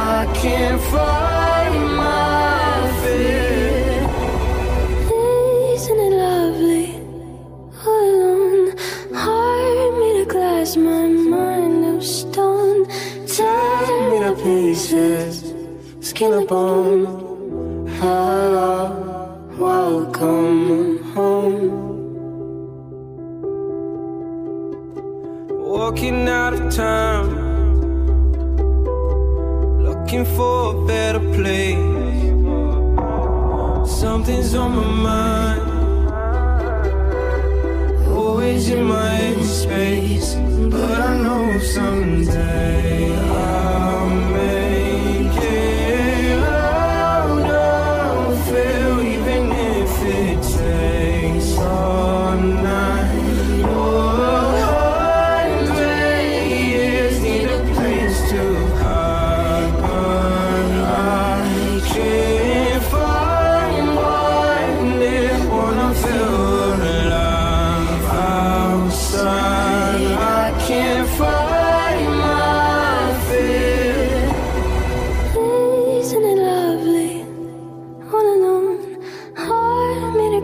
I can't find. I can't my fear. Isn't it lovely? All alone, heart made of glass, my mind of stone. Tear me to pieces, skin and bone. Hello, welcome home. Walking out of town, looking for a better place. Something's on my mind, always in my space. But I know someday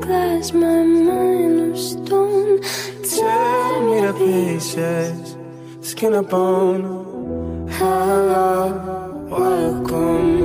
glass, my mind of stone. Tear me to pieces, skin and bone. Hello, welcome